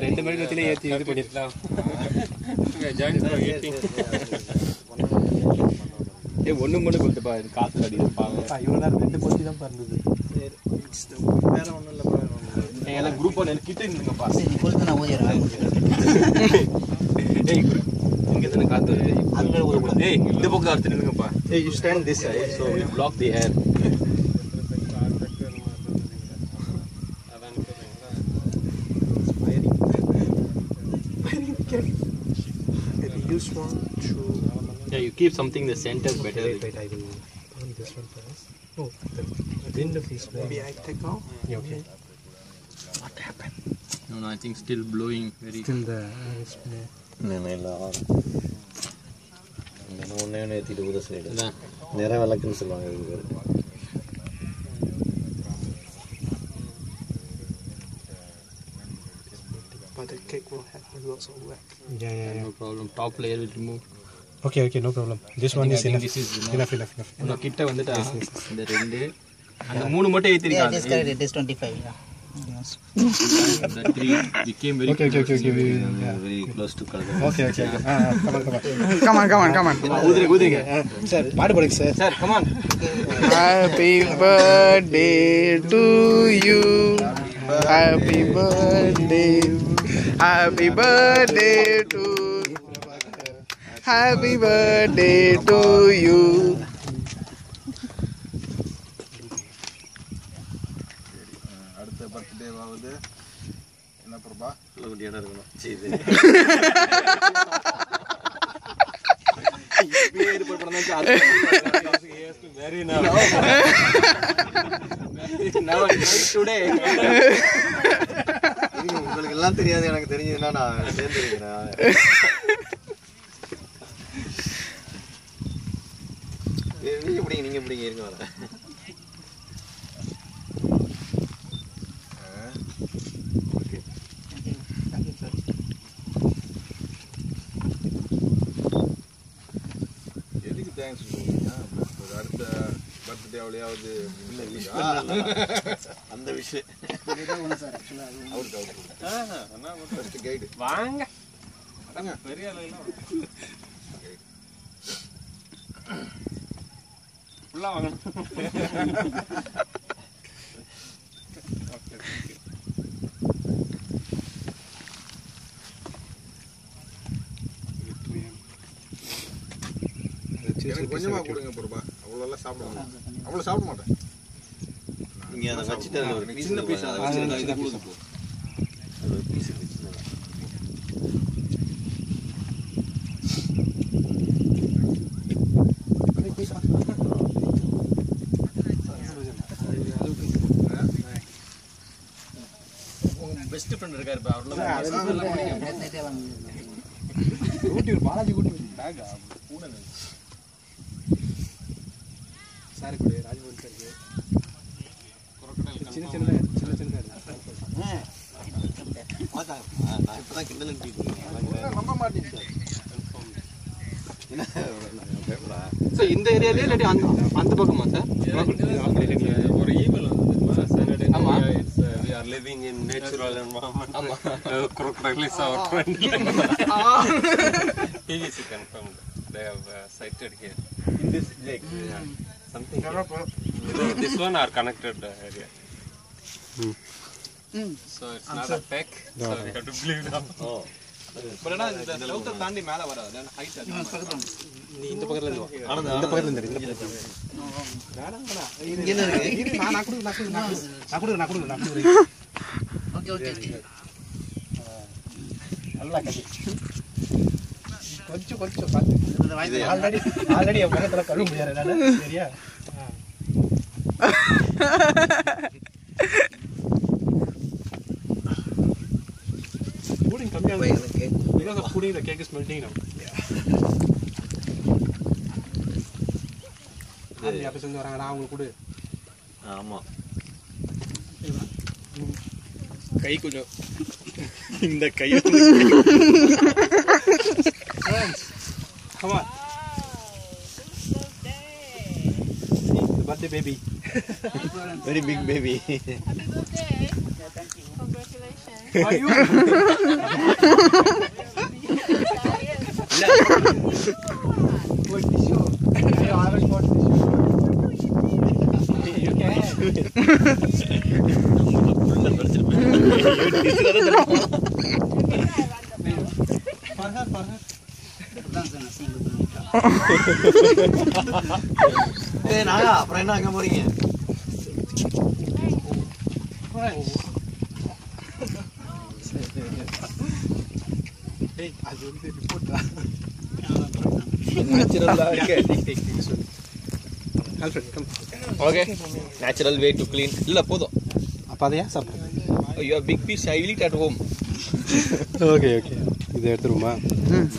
ரெண்டு மணி நேரத்திலே ஏற்றி இது பண்ணிருக்கலாம் ஏ ஒன்று மட்டும் கொடுத்துப்பா. இது காற்று அடிது பாவம் இவ்வளோ நேரம் ரெண்டு போட்டி தான் பிறந்தது சரி வேற ஒண்ணும் இல்ல வேற ஒண்ணும் இல்ல. ஏய் எல்லாம் குரூப் ஒன்று கிட்ட இருந்துங்கப்பா சரி கொடுத்து நான் ஏய் இங்கே தானே காற்று வருது அதுல ஒரு ஏய் இந்த பக்கம் அடுத்து நின்னுங்கப்பா Hey, you stand this side, so so black the hair use one two Yeah, you keep something the center better. Wait, wait, I will burn this one first. Oh, the, the end of this one. Maybe I take off? Yeah, okay. What happened? No, no, I think still blowing very. Still the display. இல்ல இல்ல இங்கே ஒன்றே ஒன்று ஏற்றிட்டு ஊத side. நிற விளக்குன்னு சொல்லுவாங்க இது பேர் But the cake will have lots of wax. Yeah, yeah, yeah. No problem. Top layer will remove. Okay, okay, no problem. This one I is think enough. this is enough. Enough, enough, enough. இன்னும் கிட்ட வந்துட்டா இந்த ரெண்டு அந்த மூணு மட்டும் ஏத்திருக்காங்க is 25. Yeah. Yes. the three became very Okay, okay, okay, okay. we- yeah. Very close to colour Okay, okay, okay. Ah, ah, come on, come on. Come on, come on, come on. ஊதுறீங்க ஊதுறீங்க Sir, பாடு பாடுங்க sir. Sir come on Happy birthday to you. Happy birthday. Happy birthday to Happy birthday to you. பர்த்டேவாவது என்ன பிரபா? உள்ள குட்டி இடம் இருக்கணும். சரி இது. உங்களுக்கு எல்லாம் தெரியாது எனக்கு தெரிஞ்சதுன்னா நான் சேர்ந்துருக்கிறேன். நீங்க பிடிங்க நீங்க பிடிங்க இருங்க வரேன். தேங்க்ஸ் சொல்லுவீங்க ஒரு அடுத்த பர்த்டேவிலையாவது அந்த விஷயம். அவருக்கு அவருக்கு ஃபர்ஸ்ட் கைடு வாங்க. ஃபுல்லா வாங்கணும். எனக்கு கொஞ்சமா கொடுங்க பிரபா. அவ்வளோலாம் சாப்பிட மாட்டேன். அவ்வளோ சாப்பிட மாட்டேன். நீங்க அதை வச்சுட்டு ஒரு சின்ன பீஸ் அதை வச்சு இது கொடுங்க ஒரு பீஸ் பெஸ்ட் ஃப்ரெண்ட் இருக்காரு இப்ப அவர்லாம் சார் கூட ராஜ்பவன் சார் சின்ன சின்ன சின்ன சின்ன நான் இப்பதான் கிண்டல் இருக்கேன் நம்ப மாட்டேன் என்ன பேப்பரா சார் இந்த ஏரியாலே இல்லாட்டி அந்த அந்த பக்கமா சார் ஒரு ஈமெயில் வந்து சாட்டர்டே ஆமா. It's we are living in natural environment ஆமா. Crocodile is our friend. PVC confirmed. They have uh, sighted here. In this lake. Something this one are connected uh, area. So it's not a peck so we have to believe them but ஆனா இந்த செவுத்தை தாண்டி மேல வராது height நீ இந்த பக்கத்துல இருந்து இந்த இருந்து இந்த நான் நான் நான் நான் நான் நான். நல்லா கட்டி. கொஞ்சம் கொஞ்சம் பார்த்து. ஆல்ரெடி ஆல்ரெடி என் முகத்துல கழுவ முடியாது. என்னால. சரியா? இருக்கு. Because of cooling, the cake is melting now. Aunty அப்ப சேர்ந்து வராங்க நான் அவங்களுக்கு கொடு. ஆமா. கை கொஞ்சம். இந்த கை Friends, come on. Happy birthday, baby. Very big baby. Happy birthday. Yeah, thank you. Congratulations. Are you? Wait, tissue. No, I haven't got tissue. You can. You can. ஏய் நாயா அப்புறம் என்ன அங்க போறீங்க Hey, அது வந்து ரிப்போர்ட்டா நேச்சுரலா இருக்கு Alfred come okay natural way to clean இல்ல போதும் அப்போ அதையா சாப்பிட்றேன் you pick piece I will it at home okay okay இதை எடுத்துருவோமா ம்